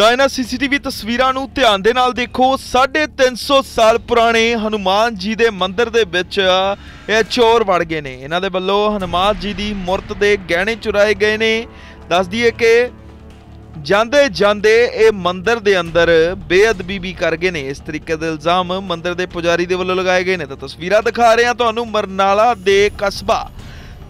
ਤਾਂ ਇਹਨਾਂ ਸੀਸੀਟੀਵੀ ਤਸਵੀਰਾਂ ਨੂੰ ਧਿਆਨ ਦੇ ਨਾਲ ਦੇਖੋ 350 ਸਾਲ ਪੁਰਾਣੇ ਹਨੂਮਾਨ ਜੀ ਦੇ ਮੰਦਿਰ ਦੇ ਵਿੱਚ ਇਹ ਚੋਰ ਵੜ ਗਏ ਨੇ। ਇਹਨਾਂ ਦੇ ਵੱਲੋਂ ਹਨੂਮਾਨ ਜੀ ਦੀ ਮੂਰਤ ਦੇ ਗਹਿਣੇ ਚੁਰਾਏ ਗਏ ਨੇ। ਦੱਸ ਦਈਏ ਕਿ ਜਾਂਦੇ ਜਾਂਦੇ ਇਹ ਮੰਦਿਰ ਦੇ ਅੰਦਰ ਬੇਅਦਬੀ ਵੀ ਕਰ ਗਏ ਨੇ। ਇਸ ਤਰੀਕੇ ਦੇ ਇਲਜ਼ਾਮ ਮੰਦਿਰ ਦੇ ਪੁਜਾਰੀ ਦੇ ਵੱਲੋਂ ਲਗਾਏ ਗਏ ਨੇ। ਤਾਂ ਤਸਵੀਰਾਂ ਦਿਖਾ ਰਹੇ ਹਾਂ ਤੁਹਾਨੂੰ ਮਰਨਾਲਾ ਦੇ ਕਸਬਾ।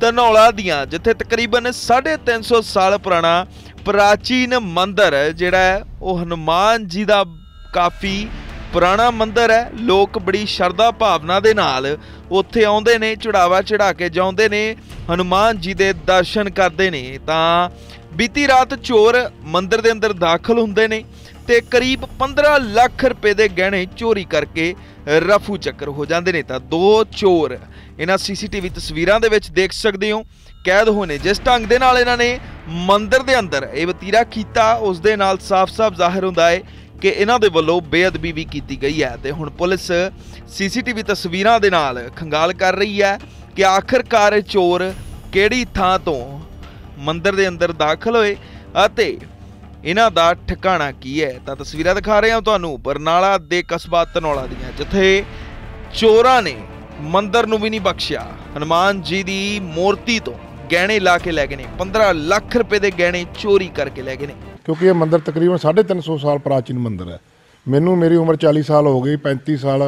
ਧਨੌਲਾ ਦੀਆਂ, ਜਿੱਥੇ ਤਕਰੀਬਨ 350 ਸਾਲ ਪੁਰਾਣਾ ਪ੍ਰਾਚੀਨ ਮੰਦਿਰ ਜਿਹੜਾ ਹੈ, ਉਹ ਹਨੂਮਾਨ ਜੀ ਦਾ ਕਾਫੀ ਪੁਰਾਣਾ ਮੰਦਿਰ ਹੈ। ਲੋਕ ਬੜੀ ਸ਼ਰਧਾ ਭਾਵਨਾ ਦੇ ਨਾਲ ਉੱਥੇ ਆਉਂਦੇ ਨੇ ਚੜਾਵਾ ਚੜਾ ਕੇ ਜਾਂਦੇ ਨੇ, ਹਨੂਮਾਨ ਜੀ ਦੇ ਦਰਸ਼ਨ ਕਰਦੇ ਨੇ। ਤਾਂ ਬੀਤੀ ਰਾਤ ਚੋਰ ਮੰਦਿਰ ਦੇ ਅੰਦਰ ਦਾਖਲ ਹੁੰਦੇ ਨੇ। ਤੇ ਕਰੀਬ 15 ਲੱਖ ਰੁਪਏ ਦੇ ਗਹਿਣੇ ਚੋਰੀ ਕਰਕੇ ਰਫੂ ਚੱਕਰ ਹੋ ਜਾਂਦੇ ਨੇ ਤਾਂ ਦੋ ਚੋਰ ਇਹਨਾਂ ਸੀਸੀਟੀਵੀ ਤਸਵੀਰਾਂ ਦੇ ਵਿੱਚ ਦੇਖ ਸਕਦੇ ਹੋ। ਕੈਦ ਹੋਏ ਨੇ। ਜਿਸ ਢੰਗ ਦੇ ਨਾਲ ਇਹਨਾਂ ਨੇ ਮੰਦਿਰ ਦੇ ਅੰਦਰ ਇਹ ਵਤੀਰਾ ਕੀਤਾ, ਉਸ ਦੇ ਨਾਲ ਸਾਫ਼-ਸਾਫ਼ ਜ਼ਾਹਿਰ ਹੁੰਦਾ ਹੈ ਕਿ ਇਹਨਾਂ ਦੇ ਵੱਲੋਂ ਬੇਅਦਬੀ ਵੀ ਕੀਤੀ ਗਈ ਹੈ ਤੇ ਹੁਣ ਪੁਲਿਸ ਸੀਸੀਟੀਵੀ ਤਸਵੀਰਾਂ ਦੇ ਨਾਲ ਖੰਗਾਲ ਕਰ ਰਹੀ ਹੈ ਕਿ ਆਖਰਕਾਰ ਚੋਰ ਕਿਹੜੀ ਥਾਂ ਤੋਂ ਮੰਦਿਰ ਦੇ ਅੰਦਰ ਦਾਖਲ ਹੋਏ ਅਤੇ ਇਹਨਾਂ ਦਾ ਠਿਕਾਣਾ ਕੀ ਹੈ? ਤਾਂ ਤਸਵੀਰਾਂ ਦਿਖਾ ਰਹੇ ਹਾਂ ਤੁਹਾਨੂੰ ਬਰਨਾਲਾ ਦੇ ਕਸਬਾ ਧਨੌਲਾ ਦੀਆਂ, ਜਿੱਥੇ ਚੋਰਾਂ ਨੇ ਮੰਦਰ ਨੂੰ ਵੀ ਨਹੀਂ ਬਖਸ਼ਿਆ। ਹਨੂਮਾਨ ਜੀ ਦੀ ਮੂਰਤੀ ਤੋਂ ਗਹਿਣੇ ਲਾ ਕੇ ਲੈ ਗਏ ਨੇ 15 ਲੱਖ ਰੁਪਏ ਦੇ ਗਹਿਣੇ ਚੋਰੀ ਕਰਕੇ ਲੈ ਗਏ ਨੇ। ਕਿਉਂਕਿ ਇਹ ਮੰਦਰ ਤਕਰੀਬਨ 350 ਸਾਲ ਪ੍ਰਾਚੀਨ ਮੰਦਰ ਹੈ। ਮੈਨੂੰ ਮੇਰੀ ਉਮਰ 40 ਸਾਲ ਹੋ ਗਈ 35 ਸਾਲ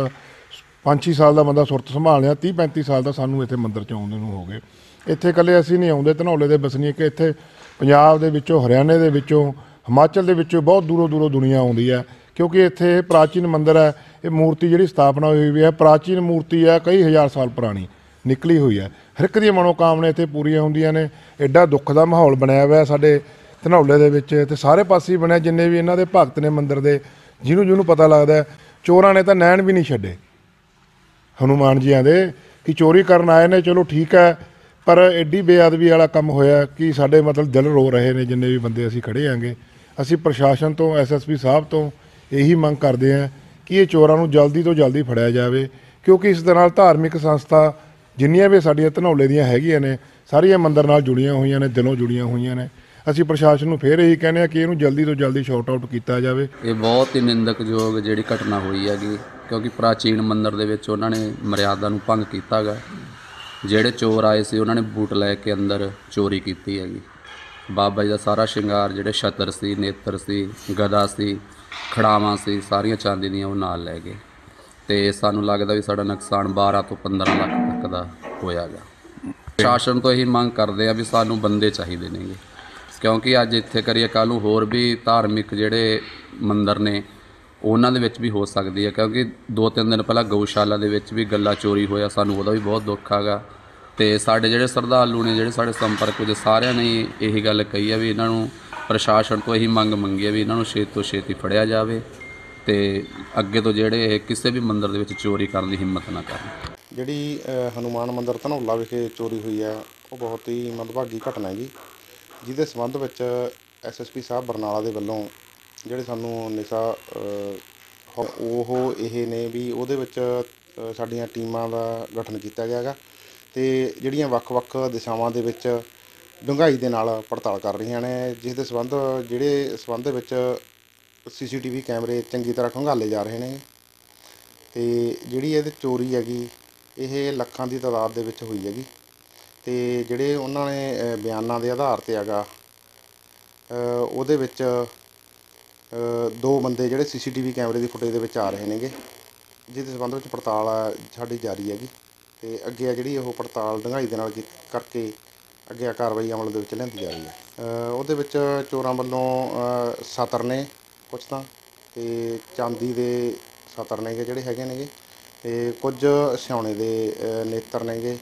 5-6 ਸਾਲ ਦਾ ਬੰਦਾ ਸੁਰਤ ਸੰਭਾਲ ਲਿਆ 30 35 ਸਾਲ ਦਾ ਸਾਨੂੰ ਇੱਥੇ ਮੰਦਰ ਚ ਆਉਂਦੇ ਨੂੰ ਹੋ ਗਏ। ਇੱਥੇ ਇਕੱਲੇ ਅਸੀਂ ਨਹੀਂ ਆਉਂਦੇ, ਧਨੌਲੇ ਦੇ ਵਸਨੀਕ ਇੱਥੇ ਪੰਜਾਬ ਦੇ ਵਿੱਚੋਂ, ਹਰਿਆਣੇ ਦੇ ਵਿੱਚੋਂ ਹਿਮਾਚਲ ਦੇ ਵਿੱਚੋਂ ਬਹੁਤ ਦੂਰੋਂ ਦੂਰੋਂ ਦੁਨੀਆ ਆਉਂਦੀ ਹੈ, ਕਿਉਂਕਿ ਇੱਥੇ ਇਹ ਪ੍ਰਾਚੀਨ ਮੰਦਿਰ ਹੈ, ਇਹ ਮੂਰਤੀ ਜਿਹੜੀ ਸਥਾਪਨਾ ਹੋਈ ਹੋਈ ਹੈ, ਪ੍ਰਾਚੀਨ ਮੂਰਤੀ ਹੈ, ਕਈ ਹਜ਼ਾਰ ਸਾਲ ਪੁਰਾਣੀ, ਨਿਕਲੀ ਹੋਈ ਹੈ। ਹਰ ਇੱਕ ਦੀਆਂ ਮਨੋਕਾਮਨਾ ਇੱਥੇ ਪੂਰੀਆਂ ਹੁੰਦੀਆਂ ਨੇ, ਐਡਾ ਦੁੱਖ ਦਾ ਮਾਹੌਲ ਬਣਿਆ ਹੋਇਆ ਸਾਡੇ ਧਨੌਲੇ ਦੇ ਵਿੱਚ, ਤੇ ਸਾਰੇ ਪਾਸੇ ਬਣਿਆ, ਜਿੰਨੇ ਵੀ ਇਹਨਾਂ ਦੇ ਭਗਤ ਨੇ ਮੰਦਿਰ ਦੇ, ਜਿਹਨੂੰ ਜਿਹਨੂੰ ਪਤਾ ਲੱਗਦਾ ਚੋਰਾਂ ਨੇ ਤਾਂ ਨੈਣ ਵੀ ਨਹੀਂ ਛੱਡੇ। ਹਨੂਮਾਨ ਜੀਆਂ ਦੇ ਕਿ ਚੋਰੀ ਕਰਨ ਆਏ ਨੇ, ਚਲੋ ਠੀਕ ਹੈ, ਪਰ ਐਡੀ ਬੇਅਦਬੀ ਵਾਲਾ ਕੰਮ ਹੋਇਆ ਕਿ ਸਾਡੇ ਮਤਲਬ ਦਿਲ ਰੋ ਰਹੇ ਨੇ, ਜਿੰਨੇ ਵੀ ਬੰਦੇ ਅਸੀਂ ਖੜੇ ਆਂਗੇ ਅਸੀਂ ਪ੍ਰਸ਼ਾਸਨ ਤੋਂ ਐਸਐਸਪੀ ਸਾਹਿਬ ਤੋਂ ਇਹੀ ਮੰਗ ਕਰਦੇ ਹਾਂ ਕਿ ਇਹ ਚੋਰਾਂ ਨੂੰ ਜਲਦੀ ਤੋਂ ਜਲਦੀ ਫੜਿਆ ਜਾਵੇ, ਕਿਉਂਕਿ ਇਸ ਦੇ ਨਾਲ ਧਾਰਮਿਕ ਸੰਸਥਾ ਜਿੰਨੀਆਂ ਵੀ ਸਾਡੀਆਂ ਧਨੌਲੇ ਦੀਆਂ ਹੈਗੀਆਂ ਨੇ, ਸਾਰੀਆਂ ਮੰਦਰ ਨਾਲ ਜੁੜੀਆਂ ਹੋਈਆਂ ਨੇ, ਦਿਲੋਂ ਜੁੜੀਆਂ ਹੋਈਆਂ ਨੇ। ਅਸੀਂ ਪ੍ਰਸ਼ਾਸਨ ਨੂੰ ਫੇਰ ਇਹੀ ਕਹਿੰਦੇ ਆ ਕਿ ਇਹਨੂੰ ਜਲਦੀ ਤੋਂ ਜਲਦੀ ਸ਼ਾਰਟ ਆਊਟ ਕੀਤਾ ਜਾਵੇ। ਇਹ ਬਹੁਤ ਹੀ ਨਿੰਦਕਯੋਗ ਜਿਹੜੀ ਘਟਨਾ ਹੋਈ ਹੈਗੀ, ਕਿਉਂਕਿ ਪ੍ਰਾਚੀਨ ਮੰਦਰ ਦੇ ਵਿੱਚ ਉਹਨਾਂ ਨੇ ਮਰਿਆਦਾ ਨੂੰ ਭੰਗ ਕੀਤਾਗਾ। ਜਿਹੜੇ ਚੋਰ ਆਏ ਸੀ, ਉਹਨਾਂ ਨੇ ਬੂਟ ਲੈ ਕੇ ਅੰਦਰ ਚੋਰੀ ਕੀਤੀ ਹੈਗੀ। ਬਾਬਾ ਜੀ ਦਾ ਸਾਰਾ ਸ਼ਿੰਗਾਰ ਜਿਹੜੇ ਛਤਰ ਸੀ, ਨੇਤਰ ਸੀ, ਗਦਾ ਸੀ, ਖੜਾਵਾਂ ਸੀ, ਸਾਰੀਆਂ ਚਾਂਦੀ ਦੀਆਂ ਉਹ ਨਾਲ ਲੈ ਗਏ। ਤੇ ਸਾਨੂੰ ਲੱਗਦਾ ਵੀ ਸਾਡਾ ਨੁਕਸਾਨ 12 ਤੋਂ 15 ਲੱਖ ਤੱਕ ਦਾ ਹੋਇਆਗਾ ਸ਼ਾਸਨ ਤੋਂ ਇਹੀ ਮੰਗ ਕਰਦੇ ਆ ਵੀ ਸਾਨੂੰ ਬੰਦੇ ਚਾਹੀਦੇ ਨੇਗੇ। ਕਿਉਂਕਿ ਅੱਜ ਇੱਥੇ ਕਰੀਏ, ਕੱਲ੍ਹ ਨੂੰ ਹੋਰ ਵੀ ਧਾਰਮਿਕ ਜਿਹੜੇ ਮੰਦਰ ਨੇ, ਉਹਨਾਂ ਦੇ ਵਿੱਚ ਵੀ ਹੋ ਸਕਦੀ ਹੈ ਕਿਉਂਕਿ ਦੋ ਤਿੰਨ ਦਿਨ ਪਹਿਲਾਂ ਗਊਸ਼ਾਲਾ ਦੇ ਵਿੱਚ ਵੀ ਗੱਲਾ ਚੋਰੀ ਹੋਇਆ, ਸਾਨੂੰ ਉਹਦਾ ਵੀ ਬਹੁਤ ਦੁੱਖ ਆਗਾ ਤੇ ਸਾਡੇ ਜਿਹੜੇ ਸਰਦਾਲੂ ਨੇ ਜਿਹੜੇ ਸਾਡੇ ਸੰਪਰਕ ਵਿੱਚ ਸਾਰਿਆਂ ਨੇ ਇਹੀ ਗੱਲ ਕਹੀ ਆ ਵੀ ਇਹਨਾਂ ਨੂੰ ਪ੍ਰਸ਼ਾਸਨ ਤੋਂ ਇਹੀ ਮੰਗ ਮੰਗੀ ਆ ਵੀ ਇਹਨਾਂ ਨੂੰ ਛੇਤੀ ਤੋਂ ਛੇਤੀ ਫੜਿਆ ਜਾਵੇ ਤੇ ਅੱਗੇ ਤੋਂ ਜਿਹੜੇ ਇਹ ਕਿਸੇ ਵੀ ਮੰਦਿਰ ਦੇ ਵਿੱਚ ਚੋਰੀ ਕਰਨ ਦੀ ਹਿੰਮਤ ਨਾ ਕਰਨ। ਜਿਹੜੀ ਅ, ਹਨੂਮਾਨ ਮੰਦਿਰ ਧਨੌਲਾ ਵਿਖੇ ਚੋਰੀ ਹੋਈ ਆ ਉਹ ਬਹੁਤ ਹੀ ਮੰਦਭਾਗੀ ਘਟਨਾ ਹੈ ਜੀ ਜਿਹਦੇ ਸੰਬੰਧ ਵਿੱਚ ਐਸਐਸਪੀ ਸਾਹਿਬ ਬਰਨਾਲਾ ਦੇ ਵੱਲੋਂ ਜਿਹੜੇ ਸਾਨੂੰ ਨਿਸ਼ਾ ਉਹ ਇਹ ਨੇ ਵੀ ਉਹਦੇ ਵਿੱਚ ਸਾਡੀਆਂ ਟੀਮਾਂ ਦਾ ਗਠਨ ਕੀਤਾ ਗਿਆ ਹੈਗਾ। ਤੇ ਜਿਹੜੀਆਂ ਵੱਖ-ਵੱਖ ਦਿਸ਼ਾਵਾਂ ਦੇ ਵਿੱਚ ਡੂੰਘਾਈ ਦੇ ਨਾਲ ਪੜਤਾਲ ਕਰ ਰਹੀਆਂ ਨੇ, ਜਿਸ ਦੇ ਸੰਬੰਧ, ਜਿਹੜੇ ਸੰਬੰਧ ਦੇ ਵਿੱਚ ਸੀਸੀਟੀਵੀ ਕੈਮਰੇ ਚੰਗੀ ਤਰ੍ਹਾਂ ਖੰਗਾਲੇ ਜਾ ਰਹੇ ਨੇ ਤੇ ਜਿਹੜੀ ਇਹਦੇ ਚੋਰੀ ਹੈਗੀ, ਇਹ ਲੱਖਾਂ ਦੀ ਤਾਦਾਦ ਦੇ ਵਿੱਚ ਹੋਈ ਹੈਗੀ ਤੇ ਜਿਹੜੇ ਉਹਨਾਂ ਨੇ ਬਿਆਨਾਂ ਦੇ ਆਧਾਰ ਤੇ ਹੈਗਾ ਉਹਦੇ ਵਿੱਚ ਦੋ ਬੰਦੇ ਜਿਹੜੇ ਸੀਸੀਟੀਵੀ ਕੈਮਰੇ ਦੀ ਫੁਟੇਜ ਦੇ ਵਿੱਚ ਆ ਰਹੇ ਨੇਗੇ ਜਿਹਦੇ ਸੰਬੰਧ ਵਿੱਚ ਪੜਤਾਲ ਸਾਡੀ ਜਾਰੀ ਹੈਗੀ। ਤੇ ਅੱਗੇ ਆ ਜਿਹੜੀ ਉਹ ਪੜਤਾਲ ਡੂੰਘਾਈ ਦੇ ਨਾਲ ਕੀ- ਕਰਕੇ ਅੱਗੇ ਆ ਕਾਰਵਾਈ ਅਮਲ ਦੇ ਵਿੱਚ ਲਿਆਂਦੀ ਜਾ ਰਹੀ ਹੈ। ਉਹਦੇ ਵਿੱਚ ਚੋਰਾਂ ਵੱਲੋਂ ਸਤਰ ਨੇ ਕੁਛ ਤਾਂ ਤੇ ਚਾਂਦੀ ਦੇ ਸਤਰ ਨੇਗੇ ਜਿਹੜੇ ਹੈਗੇ ਨੇਗੇ ਤੇ ਕੁਝ ਸਿਆਉਣੇ ਦੇ ਨੇਤਰ ਨੇਗੇ